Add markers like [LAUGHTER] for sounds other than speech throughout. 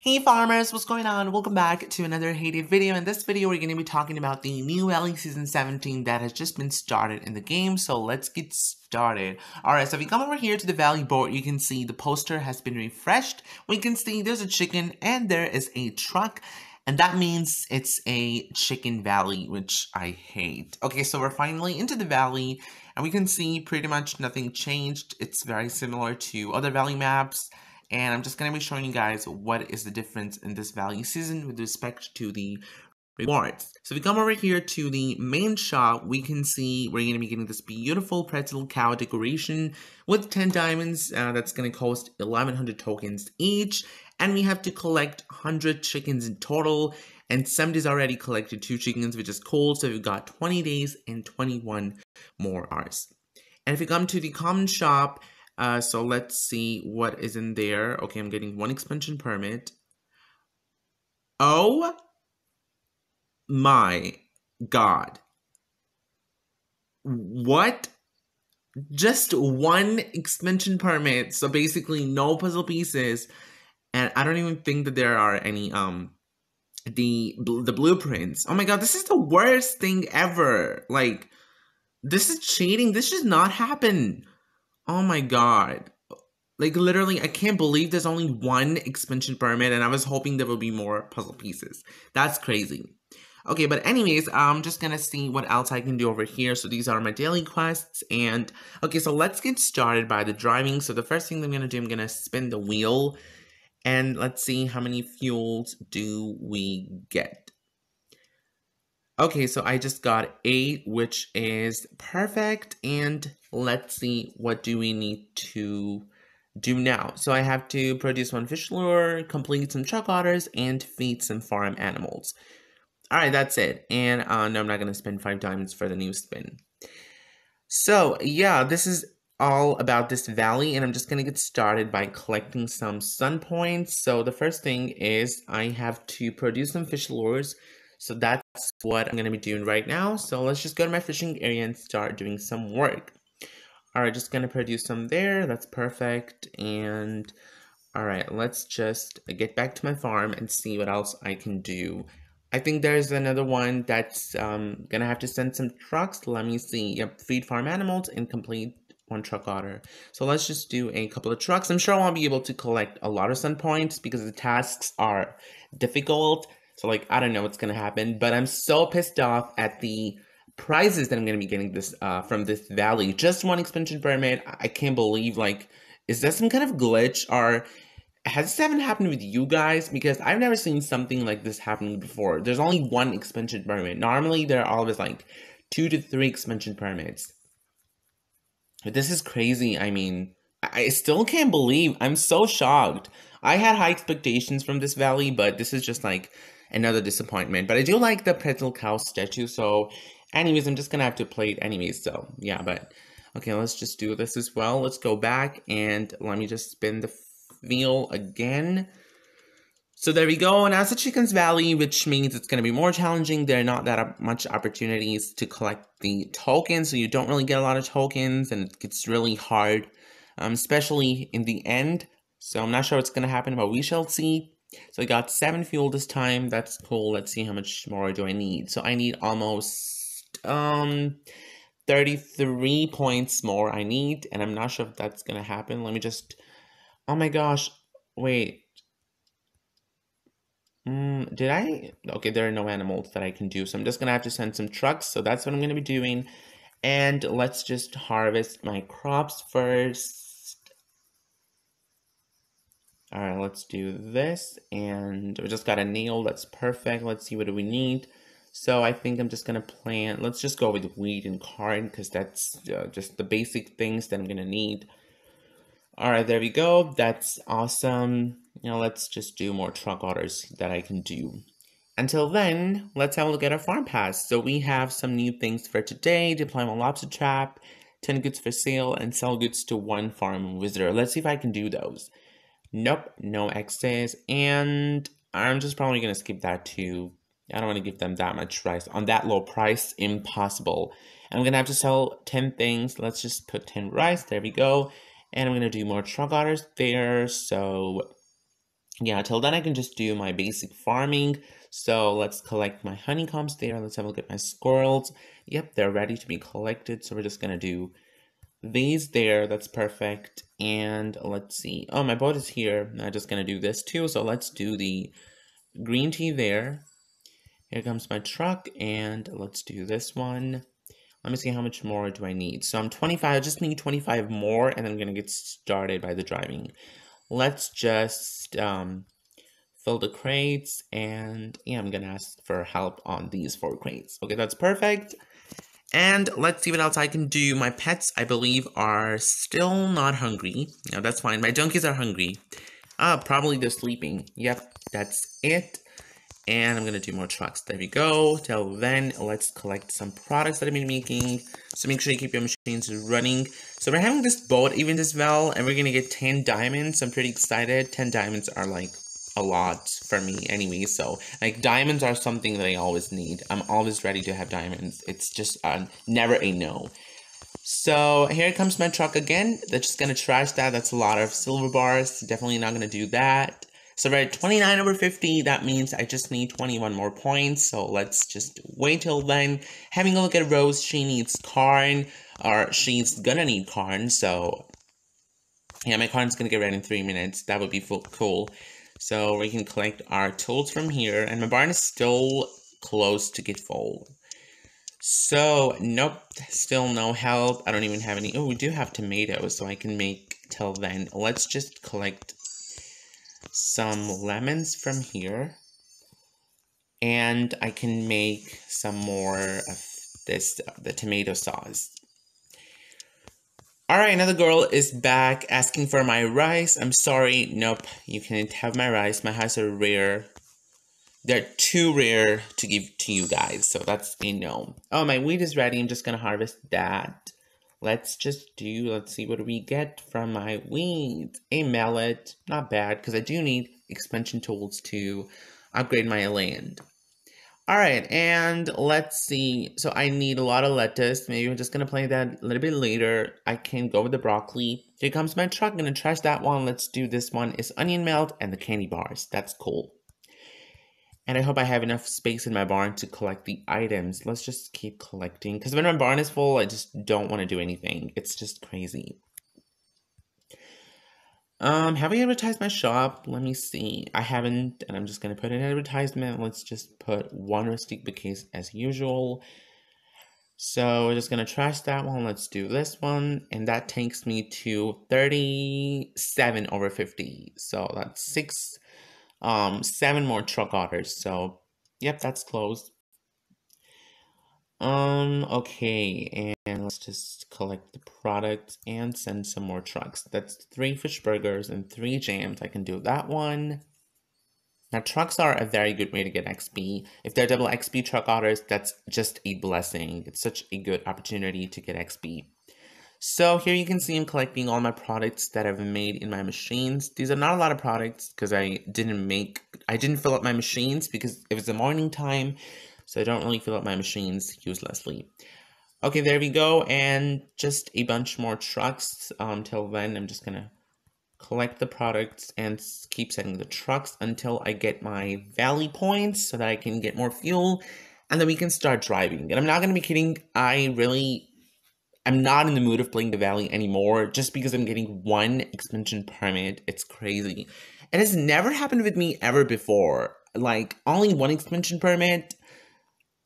Hey farmers, what's going on? Welcome back to another Day video. In this video, we're going to be talking about the new Valley Season 17 that has just been started in the game, so let's get started. Alright, so if you come over here to the Valley board, you can see the poster has been refreshed. We can see there's a chicken and there is a truck, and that means it's a chicken valley, which I hate. Okay, so we're finally into the valley, and we can see pretty much nothing changed. It's very similar to other valley maps and I'm just going to be showing you guys what is the difference in this valley season with respect to the rewards. So if we come over here to the main shop, we can see we're going to be getting this beautiful pretzel cow decoration with 10 diamonds. Uh, that's going to cost 1100 tokens each. And we have to collect 100 chickens in total. And somebody's already collected two chickens, which is cool. So we've got 20 days and 21 more hours. And if we come to the common shop, uh, so let's see what is in there. Okay, I'm getting one expansion permit. Oh my god. What? Just one expansion permit. So basically no puzzle pieces. And I don't even think that there are any um the the blueprints. Oh my god, this is the worst thing ever. Like this is cheating. This should not happen. Oh my god. Like literally, I can't believe there's only one expansion permit and I was hoping there would be more puzzle pieces. That's crazy. Okay, but anyways, I'm just gonna see what else I can do over here. So these are my daily quests and okay, so let's get started by the driving. So the first thing I'm gonna do, I'm gonna spin the wheel and let's see how many fuels do we get. Okay, so I just got eight, which is perfect and let's see what do we need to do now. So I have to produce one fish lure, complete some truck orders, and feed some farm animals. Alright, that's it. And uh, no, I'm not going to spend 5 diamonds for the new spin. So, yeah, this is all about this valley, and I'm just going to get started by collecting some sun points. So the first thing is I have to produce some fish lures. So that's what I'm going to be doing right now. So let's just go to my fishing area and start doing some work. All right, just gonna produce some there. That's perfect. And all right, let's just get back to my farm and see what else I can do. I think there's another one that's um, gonna have to send some trucks. Let me see. Yep, feed farm animals and complete one truck order. So let's just do a couple of trucks. I'm sure I won't be able to collect a lot of sun points because the tasks are difficult. So like, I don't know what's gonna happen, but I'm so pissed off at the prizes that I'm going to be getting this uh, from this valley. Just one expansion permit. I can't believe, like, is that some kind of glitch? Or has this haven't happened with you guys? Because I've never seen something like this happening before. There's only one expansion permit. Normally, there are always, like, two to three expansion permits. But this is crazy. I mean, I still can't believe. I'm so shocked. I had high expectations from this valley, but this is just, like, another disappointment. But I do like the pretzel cow statue, so Anyways, I'm just gonna have to play it anyways, so yeah, but okay, let's just do this as well. Let's go back and let me just spin the wheel again. So there we go, and as a Chicken's Valley, which means it's going to be more challenging, there are not that much opportunities to collect the tokens, so you don't really get a lot of tokens, and it gets really hard, um, especially in the end. So I'm not sure what's going to happen, but we shall see. So I got 7 fuel this time, that's cool. Let's see how much more do I need. So I need almost um 33 points more I need, and I'm not sure if that's gonna happen. Let me just. Oh my gosh! Wait. Mm, did I? Okay, there are no animals that I can do, so I'm just gonna have to send some trucks. So that's what I'm gonna be doing. And let's just harvest my crops first. Alright, let's do this. And we just got a nail. That's perfect. Let's see what do we need. So I think I'm just going to plant, let's just go with wheat and corn because that's uh, just the basic things that I'm going to need. All right, there we go. That's awesome. Now let's just do more truck orders that I can do. Until then, let's have a look at our farm pass. So we have some new things for today. Deploy my lobster trap, 10 goods for sale, and sell goods to one farm visitor. Let's see if I can do those. Nope, no excess. And I'm just probably to skip that too I don't want to give them that much rice. On that low price, impossible. I'm going to have to sell 10 things. Let's just put 10 rice. There we go. And I'm going to do more truck orders there. So yeah, till then I can just do my basic farming. So let's collect my honeycombs there. Let's have a look at my squirrels. Yep, they're ready to be collected. So we're just going to do these there. That's perfect. And let's see. Oh, my boat is here. I'm just going to do this too. So let's do the green tea there. Here comes my truck. And let's do this one. Let me see how much more do I need. So I'm 25. I just need 25 more. And I'm going to get started by the driving. Let's just um, fill the crates. And yeah, I'm going to ask for help on these four crates. Okay, that's perfect. And let's see what else I can do. My pets, I believe, are still not hungry. No, that's fine. My donkeys are hungry. Ah, probably they're sleeping. Yep, that's it. And I'm to do more trucks. There we go. Till then, let's collect some products that I've been making. So make sure you keep your machines running. So we're having this boat event as well. And we're to get 10 diamonds. I'm pretty excited. 10 diamonds are like a lot for me anyway. So like diamonds are something that I always need. I'm always ready to have diamonds. It's just uh, never a no. So here comes my truck again. They're just gonna trash that. That's a lot of silver bars. Definitely not gonna do that. So we're at 29 over 50. That means I just need 21 more points. So let's just wait till then. Having a look at Rose, she needs corn, or she's gonna need corn. So yeah, my corn's gonna get ready in three minutes. That would be cool. So we can collect our tools from here. And my barn is still close to get full. So, nope, still no help. I don't even have any. Oh, we do have tomatoes, so I can make till then. Let's just collect some lemons from here. And I can make some more of this, the tomato sauce. Alright, another girl is back asking for my rice. I'm sorry. Nope, you can't have my rice. My rice are rare. They're too rare to give to you guys, so that's a no. Oh, my wheat is ready. I'm just gonna harvest that. Let's just do, let's see what do we get from my weeds. A mallet, not bad, because I do need expansion tools to upgrade my land. All right, and let's see. So I need a lot of lettuce. Maybe I'm just gonna play that a little bit later. I can go with the broccoli. Here comes my truck. I'm gonna trash that one. Let's do this one. Is onion melt and the candy bars. That's cool. And I hope I have enough space in my barn to collect the items. Let's just keep collecting. Because when my barn is full, I just don't want to do anything. It's just crazy. Um, have I advertised my shop? Let me see. I haven't, and I'm just gonna put an advertisement. Let's just put one rustic bookcase as usual. So we're just gonna trash that one. Let's do this one, and that takes me to 37 over 50. So that's six, um, seven more truck orders. So, yep, that's closed. Um, okay, and let's just collect the product and send some more trucks. That's three fish burgers and three jams. I can do that one. Now, trucks are a very good way to get XP. If they're double XP truck orders, that's just a blessing. It's such a good opportunity to get XP. So here you can see I'm collecting all my products that I've made in my machines. These are not a lot of products because I didn't make, I didn't fill up my machines because it was the morning time so I don't really fill up my machines uselessly. Okay, there we go, and just a bunch more trucks. Um, then, I'm just gonna collect the products and keep setting the trucks until I get my valley points so that I can get more fuel, and then we can start driving. And I'm not gonna be kidding, I really I'm not in the mood of playing the valley anymore just because I'm getting one expansion permit. It's crazy. It has never happened with me ever before. Like, only one expansion permit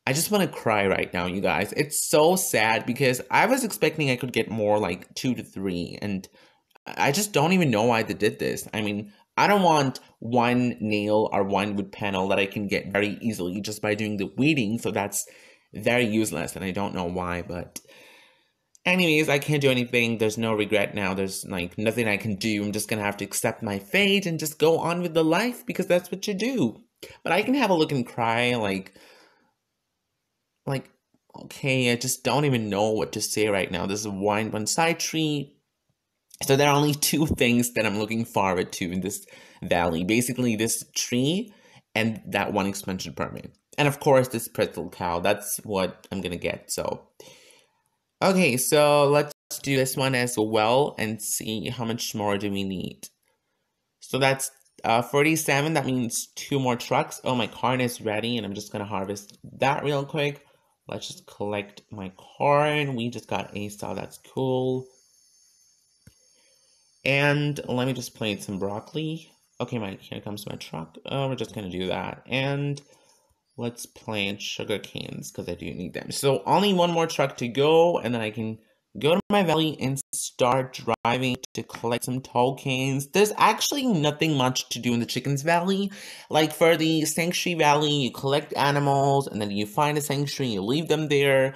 I just want to cry right now, you guys. It's so sad because I was expecting I could get more like two to three, and I just don't even know why they did this. I mean, I don't want one nail or one wood panel that I can get very easily just by doing the weeding, so that's very useless, and I don't know why, but anyways, I can't do anything. There's no regret now. There's like nothing I can do. I'm just gonna have to accept my fate and just go on with the life because that's what you do. But I can have a look and cry like like, okay, I just don't even know what to say right now. This is a wine bonsai tree. So there are only [LAUGHS] two things that I'm looking forward to in this valley. Basically, this tree and that one expansion permit. And of course, this pretzel cow. That's what I'm gonna get. So, okay, so let's do this one as well and see how much more do we need. So that's uh, 47, that means two more trucks. Oh, my corn is ready, and I'm just gonna harvest that real quick. Let's just collect my corn. We just got a saw, that's cool. And let me just plant some broccoli. Okay, my here comes my truck. Oh, we're just gonna do that. And let's plant sugar canes because I do need them. So only one more truck to go, and then I can go to my valley and start driving to collect some tokens. There's actually nothing much to do in the Chickens Valley. Like for the Sanctuary Valley, you collect animals and then you find a sanctuary, and you leave them there.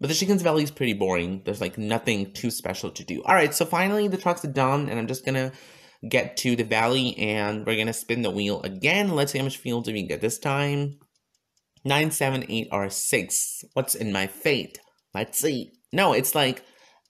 But the Chickens Valley is pretty boring. There's like nothing too special to do. Alright, so finally the trucks are done and I'm just gonna get to the valley and we're gonna spin the wheel again. Let's see how much fuel do we get this time. 9, 7, 8, or 6. What's in my fate? Let's see. No, it's like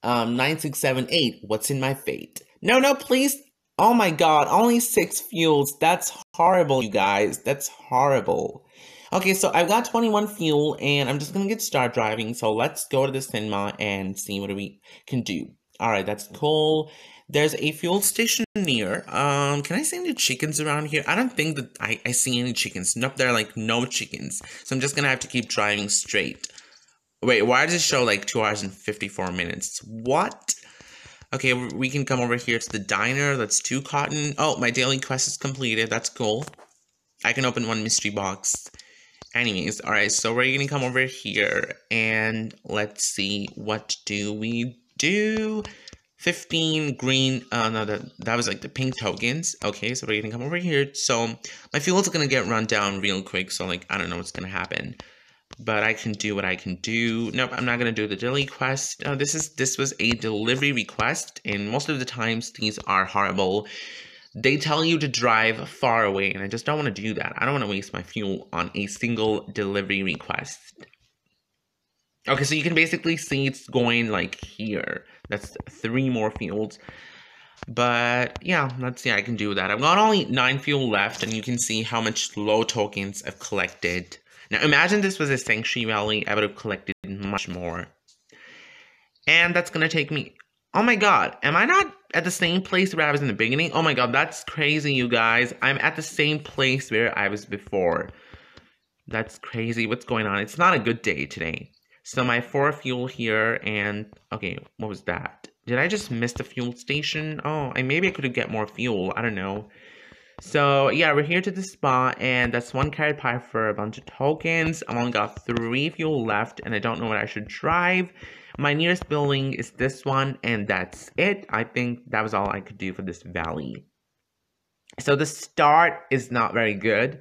um, 9678, what's in my fate? No, no, please. Oh my god, only six fuels. That's horrible, you guys. That's horrible. Okay, so I've got 21 fuel, and I'm just gonna get start driving. So let's go to the cinema and see what we can do. Alright, that's cool. There's a fuel station near. Um, can I see any chickens around here? I don't think that I, I see any chickens. Nope, there are like no chickens. So I'm just gonna have to keep driving straight. Wait, why does it show like 2 hours and 54 minutes? What? Okay, we can come over here to the diner. That's two cotton. Oh, my daily quest is completed. That's cool. I can open one mystery box. Anyways, alright, so we're gonna come over here and let's see, what do we do? 15 green, uh, no, that, that was like the pink tokens. Okay, so we're gonna come over here. So my fuel's gonna get run down real quick, so like, I don't know what's gonna happen but I can do what I can do. Nope, I'm not gonna do the daily quest. Uh, this is this was a delivery request, and most of the times these are horrible. They tell you to drive far away, and I just don't want to do that. I don't want to waste my fuel on a single delivery request. Okay, so you can basically see it's going like here. That's three more fields. But yeah, let's see, I can do that. I've got only nine fuel left, and you can see how much low tokens I've collected. Now imagine this was a Sanctuary Valley, I would have collected much more. And that's gonna take me, oh my god, am I not at the same place where I was in the beginning? Oh my god, that's crazy you guys. I'm at the same place where I was before. That's crazy, what's going on? It's not a good day today. So my four fuel here and, okay, what was that? Did I just miss the fuel station? Oh, I maybe I could get more fuel, I don't know. So yeah, we're here to the spa, and that's one carrot pie for a bunch of tokens. I've only got three fuel left, and I don't know what I should drive. My nearest building is this one, and that's it. I think that was all I could do for this valley. So the start is not very good,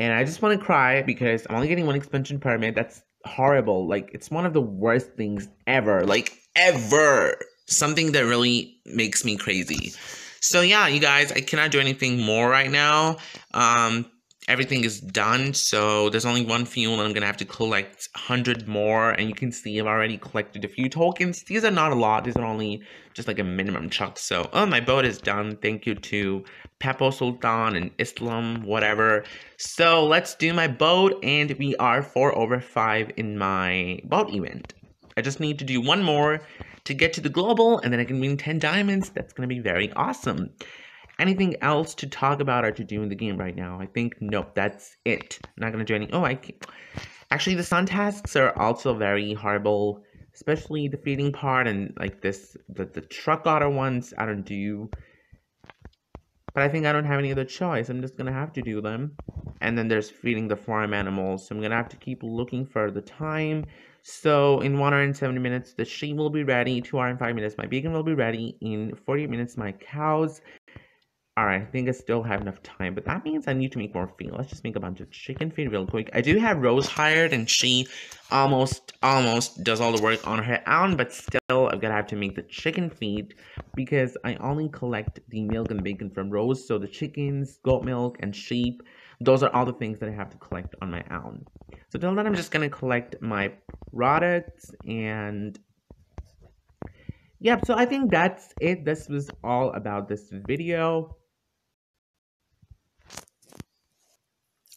and I just want to cry because I'm only getting one expansion permit. That's horrible. Like, it's one of the worst things ever. Like, ever. Something that really makes me crazy. So yeah, you guys, I cannot do anything more right now. Um, everything is done, so there's only one fuel, and I'm gonna have to collect 100 more, and you can see I've already collected a few tokens. These are not a lot, these are only just like a minimum chunk, so, oh, my boat is done. Thank you to Pepo Sultan and Islam, whatever. So, let's do my boat, and we are 4 over 5 in my boat event. I just need to do one more, to get to the global, and then I can win 10 diamonds. That's going to be very awesome. Anything else to talk about or to do in the game right now? I think, nope, that's it. Not to do any... Oh, I can't... Actually, the sun tasks are also very horrible, especially the feeding part and, like, this, the, the truck order ones, I don't do... But I think I don't have any other choice. I'm just to have to do them. And then there's feeding the farm animals. So I'm to have to keep looking for the time. So in 170 minutes, the sheep will be ready. Two hours and five minutes, my bacon will be ready. In 40 minutes, my cows. Alright, I think I still have enough time, but that means I need to make more feed. Let's just make a bunch of chicken feed real quick. I do have Rose hired, and she almost, almost does all the work on her own, but still, I'm gonna have to make the chicken feed because I only collect the milk and bacon from Rose, so the chickens, goat milk, and sheep those are all the things that I have to collect on my own. So till then, I'm just to collect my products and yep, so I think that's it. This was all about this video.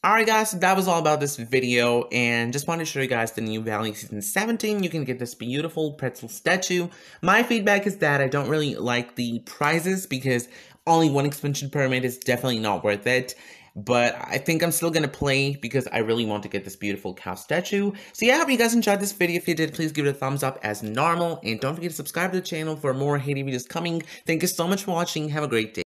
Alright guys, so that was all about this video, and just wanted to show you guys the new Valley Season 17. You can get this beautiful pretzel statue. My feedback is that I don't really like the prizes because only one expansion permit is definitely not worth it. But I think I'm still gonna play because I really want to get this beautiful cow statue. So yeah, I hope you guys enjoyed this video. If you did, please give it a thumbs up as normal. And don't forget to subscribe to the channel for more Day videos coming. Thank you so much for watching. Have a great day.